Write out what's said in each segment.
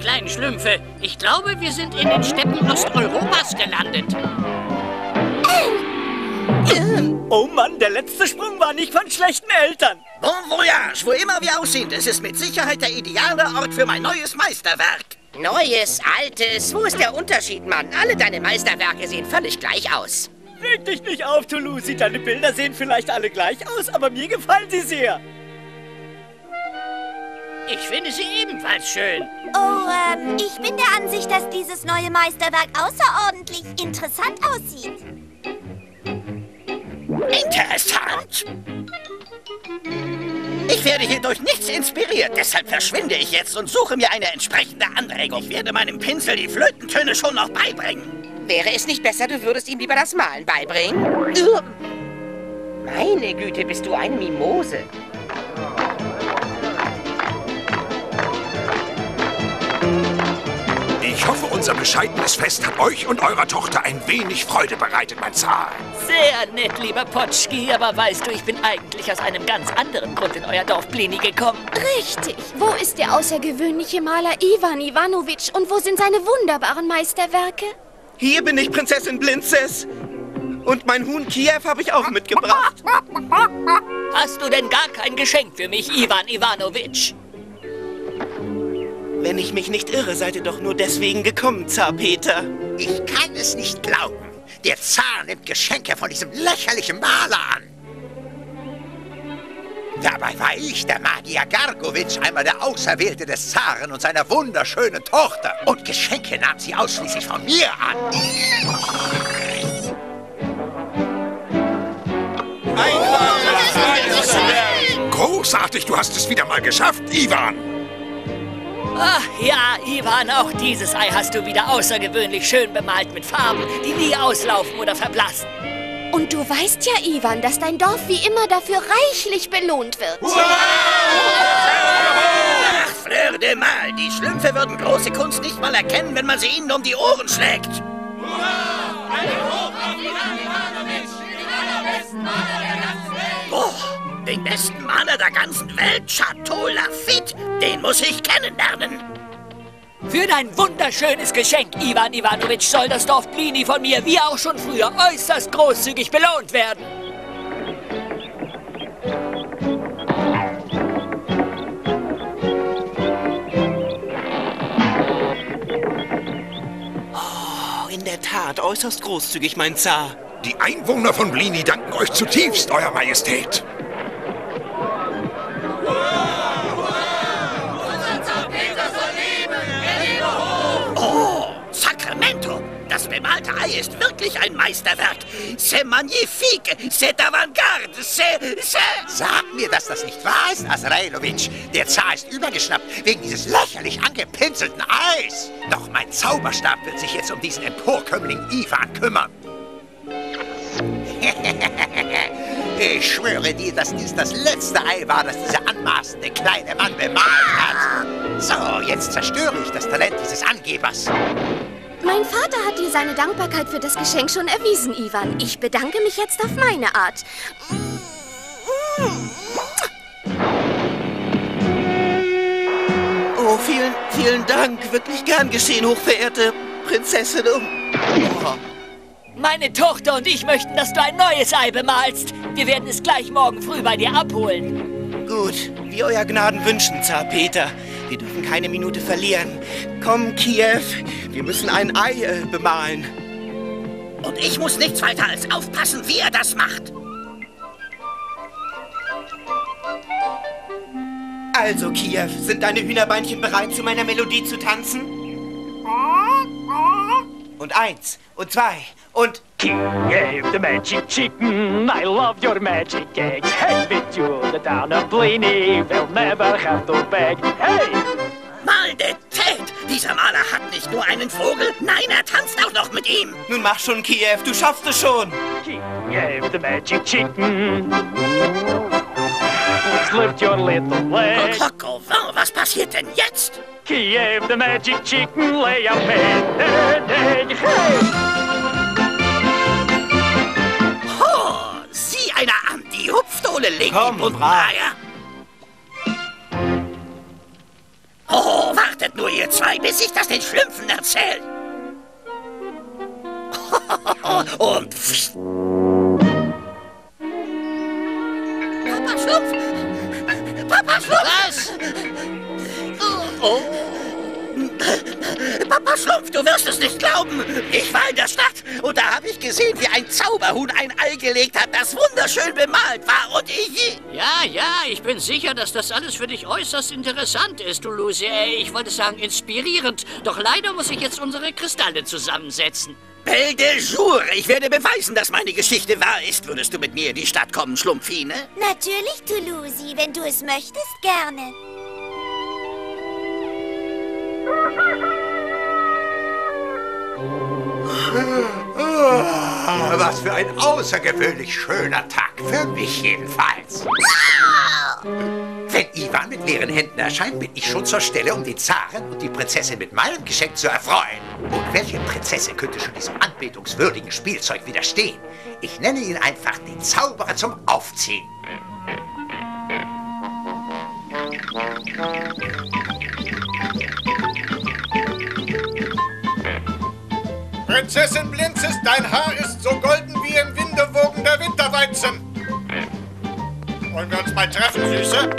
kleinen Schlümpfe, ich glaube, wir sind in den Steppen Osteuropas gelandet. Oh Mann, der letzte Sprung war nicht von schlechten Eltern. Bon voyage, wo immer wir auch sind. Es ist mit Sicherheit der ideale Ort für mein neues Meisterwerk. Neues, altes. Wo ist der Unterschied, Mann? Alle deine Meisterwerke sehen völlig gleich aus. Reg dich nicht auf, Toulouse. Deine Bilder sehen vielleicht alle gleich aus, aber mir gefallen sie sehr. Ich finde sie ebenfalls schön. Oh, ähm, ich bin der Ansicht, dass dieses neue Meisterwerk außerordentlich interessant aussieht. Interessant. Ich werde hier durch nichts inspiriert, deshalb verschwinde ich jetzt und suche mir eine entsprechende Anregung. Ich werde meinem Pinsel die Flötentöne schon noch beibringen. Wäre es nicht besser, du würdest ihm lieber das Malen beibringen? Meine Güte, bist du eine Mimose. Ich hoffe, unser bescheidenes Fest hat euch und eurer Tochter ein wenig Freude bereitet, mein Zar. Sehr nett, lieber Potschki, aber weißt du, ich bin eigentlich aus einem ganz anderen Grund in euer Dorf Blini gekommen. Richtig. Wo ist der außergewöhnliche Maler Ivan Ivanovich und wo sind seine wunderbaren Meisterwerke? Hier bin ich, Prinzessin Blinzes. Und mein Huhn Kiew habe ich auch mitgebracht. Hast du denn gar kein Geschenk für mich, Ivan Ivanovich? Wenn ich mich nicht irre, seid ihr doch nur deswegen gekommen, Zar Peter. Ich kann es nicht glauben. Der Zar nimmt Geschenke von diesem lächerlichen Maler an. Dabei war ich, der Magier Gargovic, einmal der Auserwählte des Zaren und seiner wunderschönen Tochter. Und Geschenke nahm sie ausschließlich von mir an. Großartig, du hast es wieder mal geschafft, Ivan. Ach ja, Ivan, auch dieses Ei hast du wieder außergewöhnlich schön bemalt mit Farben, die nie auslaufen oder verblassen. Und du weißt ja, Ivan, dass dein Dorf wie immer dafür reichlich belohnt wird. Ach, Fleur de Mal, die Schlümpfe würden große Kunst nicht mal erkennen, wenn man sie ihnen um die Ohren schlägt. Oh, den besten Maler der ganzen Welt, Chateau Lafitte, den muss ich kennenlernen. Für dein wunderschönes Geschenk, Ivan Ivanovich, soll das Dorf Blini von mir, wie auch schon früher, äußerst großzügig belohnt werden. Oh, in der Tat, äußerst großzügig, mein Zar. Die Einwohner von Blini danken euch zutiefst, Euer Majestät. Ist wirklich ein Meisterwerk. C'est magnifique, c'est avant-garde, c'est, c'est... Sag mir, dass das nicht wahr ist, Azraelovic. Der Zar ist übergeschnappt wegen dieses lächerlich angepinselten Eis. Doch mein Zauberstab wird sich jetzt um diesen Emporkömmling Ivan kümmern. Ich schwöre dir, dass dies das letzte Ei war, das dieser anmaßende kleine Mann bemalt hat. So, jetzt zerstöre ich das Talent dieses Angebers. Mein Vater hat dir seine Dankbarkeit für das Geschenk schon erwiesen, Ivan. Ich bedanke mich jetzt auf meine Art. Oh, vielen, vielen Dank. Wirklich gern geschehen, hochverehrte Prinzessin. Oh. Meine Tochter und ich möchten, dass du ein neues Ei bemalst. Wir werden es gleich morgen früh bei dir abholen. Gut, wie euer Gnaden wünschen, Zar Peter. Wir dürfen keine Minute verlieren. Komm, Kiew, wir müssen ein Ei äh, bemalen. Und ich muss nichts weiter als aufpassen, wie er das macht. Also, Kiew, sind deine Hühnerbeinchen bereit, zu meiner Melodie zu tanzen? Und eins, und zwei, und... Kiev, the magic chicken, I love your magic egg. Head with you, the town of Blinny will never have to beg. Hey! Maldetät! Dieser Maler hat nicht nur einen Vogel, nein, er tanzt auch noch mit ihm. Nun mach schon, Kiew, du schaffst es schon. Kiev, the magic chicken. Let's lift your little leg. Coco, was passiert denn jetzt? Kiev, the magic chicken, lay a egg. Hey! Die Hupfdohle legt Komm, brav. Eier. Oh, wartet nur ihr zwei, bis ich das den Schlümpfen erzähle. Und pfft. Papa Schlumpf! Papa Schlumpf! Was? Oh. Papa Schlumpf, du wirst es nicht glauben. Ich war in der Stadt und da habe ich gesehen, wie ein Zauberhuhn ein Ei gelegt hat, das wunderschön bemalt war. Und ich... Ja, ja, ich bin sicher, dass das alles für dich äußerst interessant ist, du Lucy. Äh, Ich wollte sagen, inspirierend. Doch leider muss ich jetzt unsere Kristalle zusammensetzen. Belle de jour, ich werde beweisen, dass meine Geschichte wahr ist. Würdest du mit mir in die Stadt kommen, Schlumpfine? Natürlich, Toulousi, wenn du es möchtest, gerne. Was für ein außergewöhnlich schöner Tag. Für mich jedenfalls. Wenn Ivan mit leeren Händen erscheint, bin ich schon zur Stelle, um die Zaren und die Prinzessin mit meinem Geschenk zu erfreuen. Und welche Prinzessin könnte schon diesem anbetungswürdigen Spielzeug widerstehen? Ich nenne ihn einfach den Zauberer zum Aufziehen. Prinzessin Blinzes, dein Haar ist so golden wie im Winde wogender Winterweizen. Wollen wir uns mal treffen, Süße?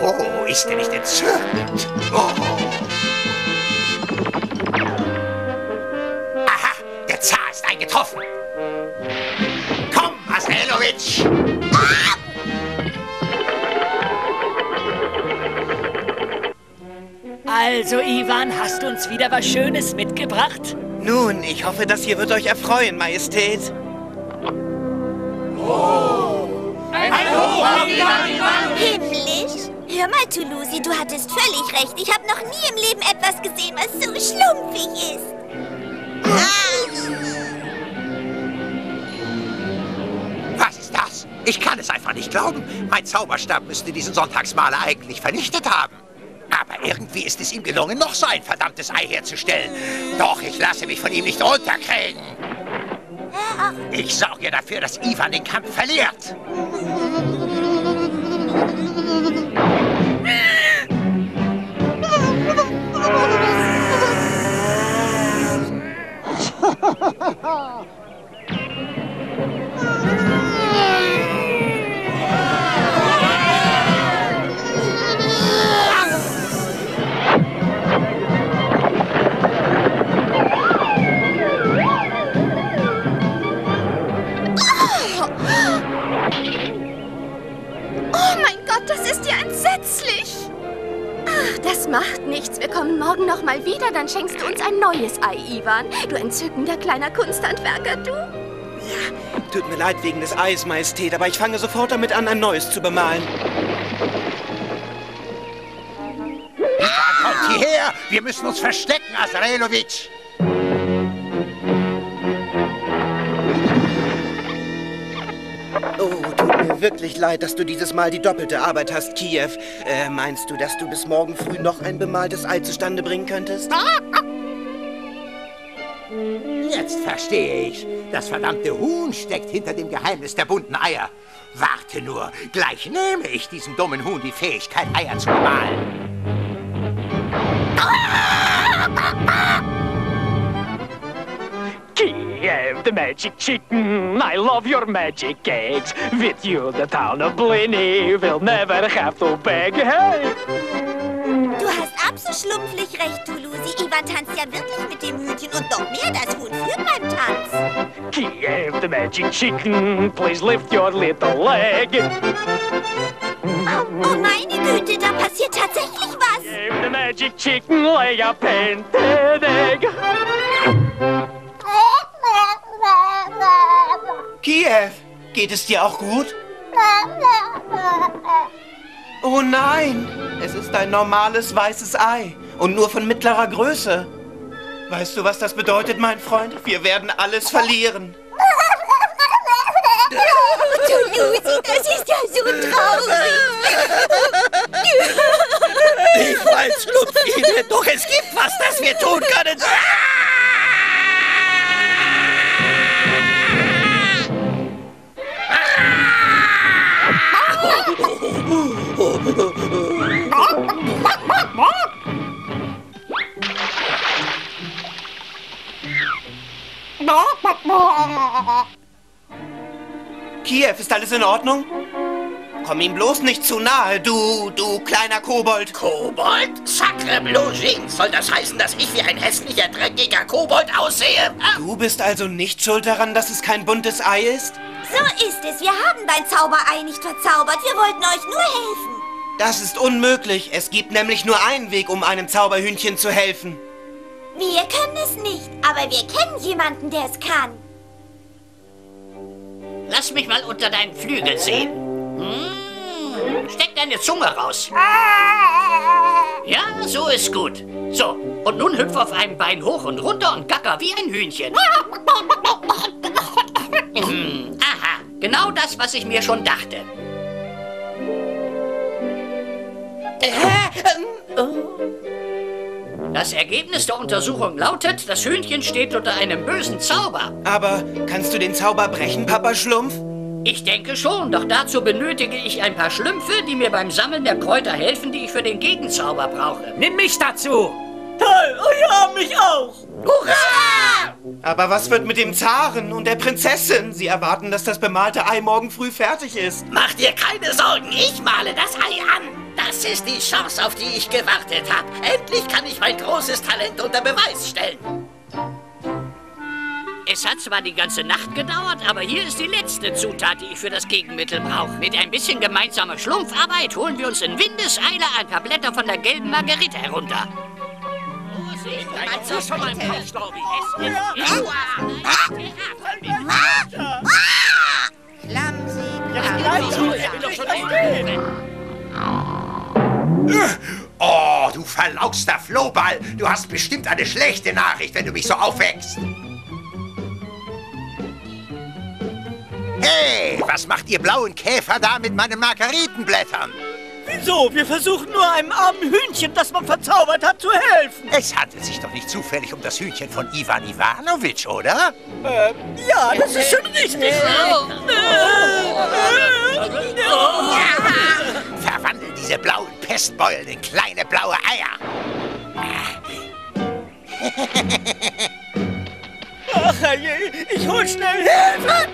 Oh, ist er nicht entzückend? Oh. Aha, der Zar ist eingetroffen. Komm, Asrelovic. Also, Ivan, hast du uns wieder was Schönes mitgebracht? Nun, ich hoffe, das hier wird euch erfreuen, Majestät. Himmlisch? Hör mal, Toulousi, du hattest völlig recht. Ich habe noch nie im Leben etwas gesehen, was so schlumpfig ist. Was ist das? Ich kann es einfach nicht glauben. Mein Zauberstab müsste diesen Sonntagsmaler eigentlich vernichtet haben. Aber irgendwie ist es ihm gelungen, noch so ein verdammtes Ei herzustellen. Doch ich lasse mich von ihm nicht runterkriegen. Ich sorge dafür, dass Ivan den Kampf verliert. Dann schenkst du uns ein neues Ei, Ivan. Du entzückender kleiner Kunsthandwerker, du. Tut mir leid wegen des Eis, Majestät, aber ich fange sofort damit an, ein neues zu bemalen. Kommt hierher! Wir müssen uns verstecken, Asrelovic! Mir wirklich leid, dass du dieses Mal die doppelte Arbeit hast, Kiew. Äh, meinst du, dass du bis morgen früh noch ein bemaltes Ei zustande bringen könntest? Jetzt verstehe ich. Das verdammte Huhn steckt hinter dem Geheimnis der bunten Eier. Warte nur, gleich nehme ich diesem dummen Huhn die Fähigkeit, Eier zu bemalen. Kiev, the magic chicken, I love your magic eggs. With you, the town of Blinny will never have to beg. Hey! Du hast absolut recht, Toulousi. Ivan tanzt ja wirklich mit dem Hühnchen und noch mehr, das Huhn führt beim Tanz. Kiev, the magic chicken, please lift your little leg. Oh, meine Güte, da passiert tatsächlich was. Kiev, the magic chicken, lay a painted egg. Kiew, geht es dir auch gut? Oh nein, es ist ein normales weißes Ei und nur von mittlerer Größe. Weißt du, was das bedeutet, mein Freund? Wir werden alles verlieren. Toulousi, das ist ja so traurig. Ich weiß, Schlumpfine, doch es gibt was, das wir tun können. Kiew, ist alles in Ordnung? Komm ihm bloß nicht zu nahe, du, du kleiner Kobold. Kobold? Sacre Blue Jeans. Soll das heißen, dass ich wie ein hässlicher, dreckiger Kobold aussehe? Ah, Du bist also nicht schuld daran, dass es kein buntes Ei ist? So ist es. Wir haben dein Zauberei nicht verzaubert. Wir wollten euch nur helfen. Das ist unmöglich. Es gibt nämlich nur einen Weg, um einem Zauberhühnchen zu helfen. Wir können es nicht, aber wir kennen jemanden, der es kann. Lass mich mal unter deinen Flügel sehen. Hm, steck deine Zunge raus. Ja, so ist gut. So, und nun hüpf auf einem Bein hoch und runter und gacker wie ein Hühnchen. Hm, aha, genau das, was ich mir schon dachte. Das Ergebnis der Untersuchung lautet, das Hühnchen steht unter einem bösen Zauber. Aber kannst du den Zauber brechen, Papa Schlumpf? Ich denke schon, doch dazu benötige ich ein paar Schlümpfe, die mir beim Sammeln der Kräuter helfen, die ich für den Gegenzauber brauche. Nimm mich dazu! Toll, oh ja, mich auch. Aber was wird mit dem Zaren und der Prinzessin? Sie erwarten, dass das bemalte Ei morgen früh fertig ist. Mach dir keine Sorgen, ich male das Ei an. Das ist die Chance, auf die ich gewartet habe. Endlich kann ich mein großes Talent unter Beweis stellen. Es hat zwar die ganze Nacht gedauert, aber hier ist die letzte Zutat, die ich für das Gegenmittel brauche. Mit ein bisschen gemeinsamer Schlumpfarbeit holen wir uns in Windeseile ein paar Blätter von der gelben Margerite herunter. Ist schon mal ein Oh, du verlauster Flohball. Du hast bestimmt eine schlechte Nachricht, wenn du mich so aufwächst. Hey, was macht ihr blauen Käfer da mit meinen Margaritenblättern? Wieso? Wir versuchen nur einem armen Hühnchen, das man verzaubert hat, zu helfen. Es handelt sich doch nicht zufällig um das Hühnchen von Ivan Ivanovich, oder? Äh, ja, das ist schon richtig. Verwandeln diese blauen Pestbeulen in kleine blaue Eier. Ach, herrje, ich hol schnell Hilfe.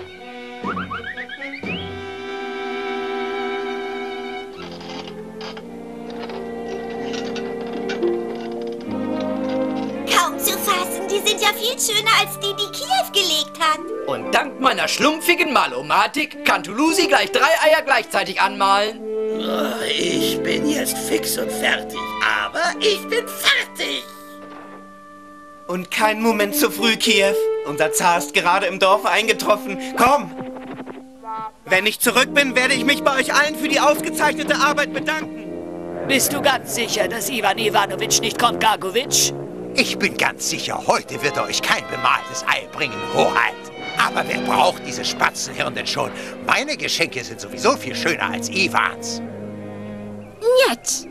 Kaum zu fassen, die sind ja viel schöner als die, die Kiew gelegt hat. Und dank meiner schlumpfigen Malomatik kann Tulusi gleich drei Eier gleichzeitig anmalen. Bin jetzt fix und fertig, aber ich bin fertig. Und kein Moment zu früh, Kiew. Unser Zar ist gerade im Dorf eingetroffen. Komm! Wenn ich zurück bin, werde ich mich bei euch allen für die ausgezeichnete Arbeit bedanken. Bist du ganz sicher, dass Ivan Ivanovich nicht kommt, Gargovic? Ich bin ganz sicher, heute wird er euch kein bemaltes Ei bringen, Hoheit. Aber wer braucht diese Spatzenhirn denn schon? Meine Geschenke sind sowieso viel schöner als Ivans. Jetzt.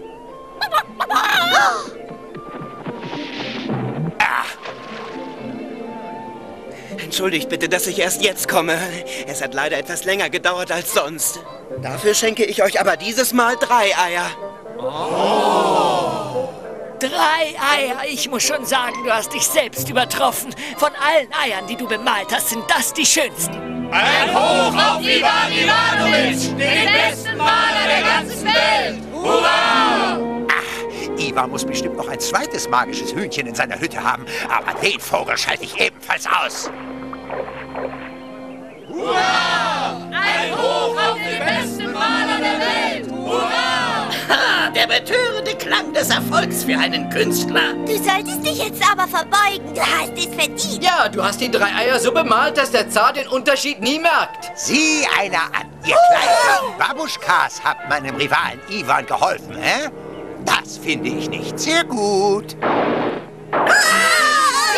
Entschuldigt bitte, dass ich erst jetzt komme. Es hat leider etwas länger gedauert als sonst. Dafür schenke ich euch aber dieses Mal drei Eier. Drei Eier. Ich muss schon sagen, du hast dich selbst übertroffen. Von allen Eiern, die du bemalt hast, sind das die schönsten. Ein Hoch auf Ivan Ivanovic, den besten Maler der ganzen Welt! Hurra! Ivan muss bestimmt noch ein zweites magisches Hühnchen in seiner Hütte haben, aber den Vogel schalte ich ebenfalls aus. Ein Hoch auf den besten Maler der Welt! Hurra! Ha, der betörende Klang des Erfolgs für einen Künstler. Du solltest dich jetzt aber verbeugen. Du hast es verdient. Ja, du hast die drei Eier so bemalt, dass der Zar den Unterschied nie merkt. Sieh einer an, ihr kleinen Babuschkas habt meinem Rivalen Ivan geholfen, hä? Das finde ich nicht sehr gut.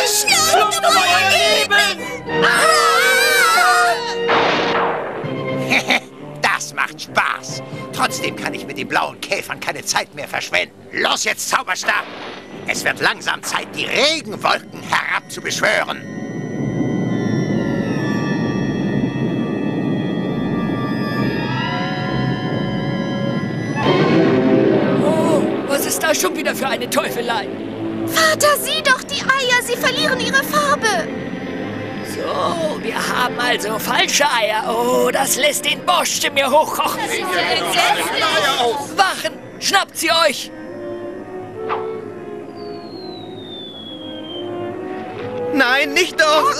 Schlupft um euer Leben! Das macht Spaß. Trotzdem kann ich mit den blauen Käfern keine Zeit mehr verschwenden. Los jetzt, Zauberstab! Es wird langsam Zeit, die Regenwolken herabzubeschwören. Schon wieder für eine Teufelei? Vater, sieh doch die Eier, sie verlieren ihre Farbe. So, wir haben also falsche Eier. Oh, das lässt den Borscht in mir hochkochen. Wachen, schnappt sie euch! Nein, nicht doch!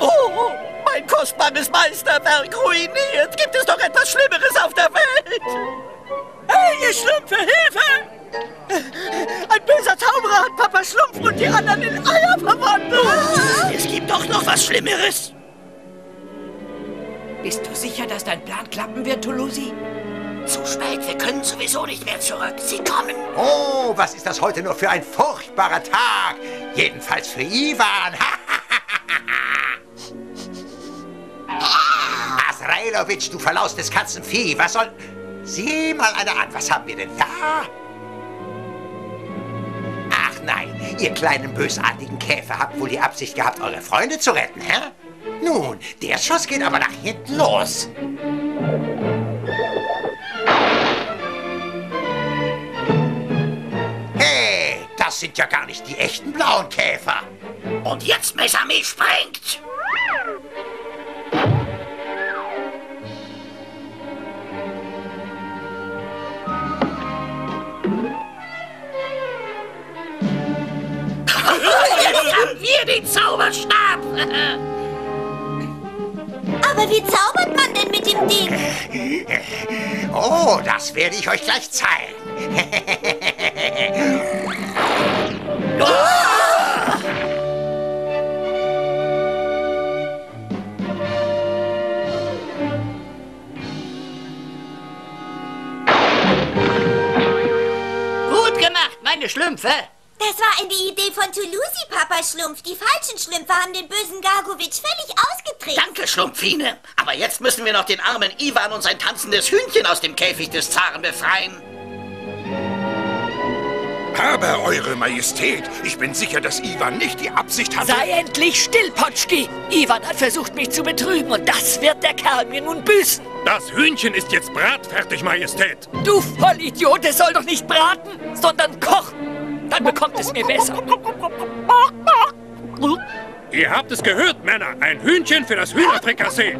Oh, mein kostbares Meisterwerk ruiniert. Gibt es doch etwas Schlimmeres auf der Welt? Hey, ihr Schlümpfe, Hilfe! Ein böser Zauberer hat Papa Schlumpf und die anderen in Eier verwandelt. Es gibt doch noch was Schlimmeres. Bist du sicher, dass dein Plan klappen wird, Tulusi? Zu spät, wir können sowieso nicht mehr zurück. Sie kommen. Oh, was ist das heute nur für ein furchtbarer Tag? Jedenfalls für Ivan. Asrailowitsch, du verlaustes Katzenvieh, was soll... Sieh mal einer an, was haben wir denn da? Ach nein, ihr kleinen bösartigen Käfer habt wohl die Absicht gehabt, eure Freunde zu retten, hä? Nun, der Schuss geht aber nach hinten los. Hey, das sind ja gar nicht die echten blauen Käfer. Und jetzt Mesame sprengt. Wir den Zauberstab. Aber wie zaubert man denn mit dem Ding? Oh, das werde ich euch gleich zeigen. Gut gemacht, meine Schlümpfe. Das war eine Idee von Tulusi, Papa Schlumpf. Die falschen Schlümpfe haben den bösen Gargowitsch völlig ausgetrickst. Danke, Schlumpfine. Aber jetzt müssen wir noch den armen Ivan und sein tanzendes Hühnchen aus dem Käfig des Zaren befreien. Aber, Eure Majestät, ich bin sicher, dass Ivan nicht die Absicht hatte... Sei endlich still, Potschki! Ivan hat versucht, mich zu betrügen und das wird der Kerl mir nun büßen. Das Hühnchen ist jetzt bratfertig, Majestät. Du Vollidiot, es soll doch nicht braten, sondern kochen. Dann bekommt es mir besser. Ihr habt es gehört, Männer. Ein Hühnchen für das Hühnerfrikassee.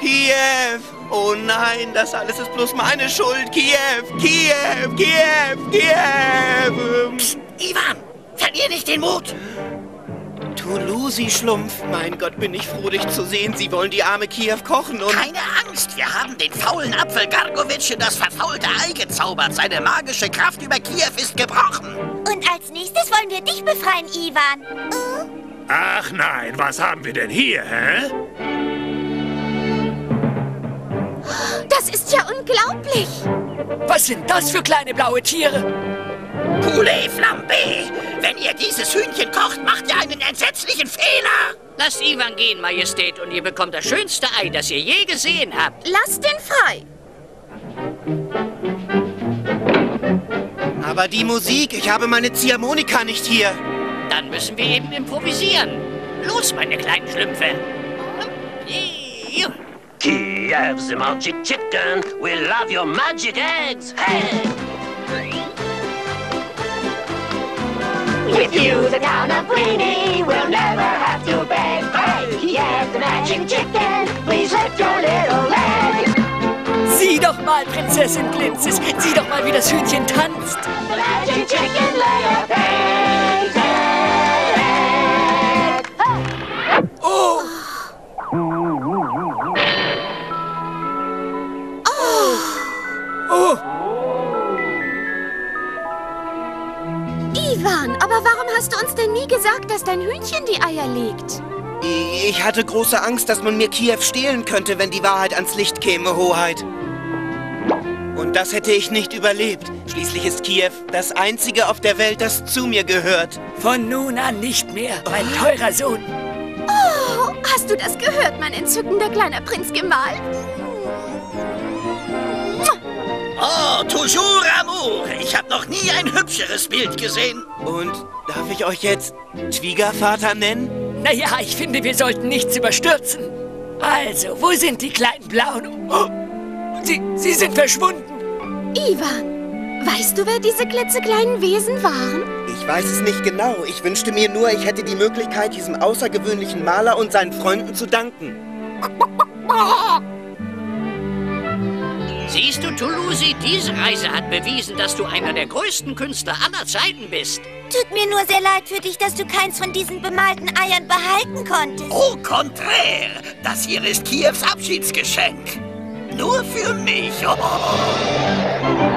Kiew! Oh nein, das alles ist bloß meine Schuld. Kiew! Kiew! Kiew! Kiew! Psst, Ivan, verlier nicht den Mut. Tulusi, Schlumpf. Mein Gott, bin ich froh, dich zu sehen. Sie wollen die arme Kiew kochen und... Keine Angst, wir haben den faulen Apfel Gargowitsch in das verfaulte Ei gezaubert. Seine magische Kraft über Kiew ist gebrochen. Und als nächstes wollen wir dich befreien, Ivan. Ach nein, was haben wir denn hier, hä? Das ist ja unglaublich. Was sind das für kleine blaue Tiere? Poulet flambé! Wenn ihr dieses Hühnchen kocht, macht ihr einen entsetzlichen Fehler! Lasst Ivan gehen, Majestät, und ihr bekommt das schönste Ei, das ihr je gesehen habt. Lasst ihn frei. Aber die Musik, ich habe meine Ziehharmonika nicht hier. Dann müssen wir eben improvisieren. Los, meine kleinen Schlümpfe. Kiev's a magic chicken. We love your magic eggs. Hey! With you, the town of Bleeny will never have to beg. Hey, Kiev's a magic chicken. Please lift your little leg. Sieh doch mal, Prinzessin Blinzes. Sieh doch mal, wie das Hühnchen tanzt. The magic chicken lay a hast du uns denn nie gesagt, dass dein Hühnchen die Eier legt? Ich hatte große Angst, dass man mir Kiew stehlen könnte, wenn die Wahrheit ans Licht käme, Hoheit. Und das hätte ich nicht überlebt. Schließlich ist Kiew das einzige auf der Welt, das zu mir gehört. Von nun an nicht mehr, mein teurer Sohn. Oh, hast du das gehört, mein entzückender kleiner Prinz Gemahl? Oh, toujours amour! Ich habe noch nie ein hübscheres Bild gesehen. Und darf ich euch jetzt Schwiegervater nennen? naja, ich finde, wir sollten nichts überstürzen. Also, wo sind die kleinen Blauen? Oh, sie, sie sind verschwunden. Ivan, weißt du, wer diese klitzekleinen Wesen waren? Ich weiß es nicht genau. Ich wünschte mir nur, ich hätte die Möglichkeit, diesem außergewöhnlichen Maler und seinen Freunden zu danken. Siehst du, Toulouse, diese Reise hat bewiesen, dass du einer der größten Künstler aller Zeiten bist. Tut mir nur sehr leid für dich, dass du keins von diesen bemalten Eiern behalten konntest. Au contraire, das hier ist Kiews Abschiedsgeschenk. Nur für mich. Oh.